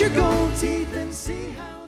your gold teeth and see how.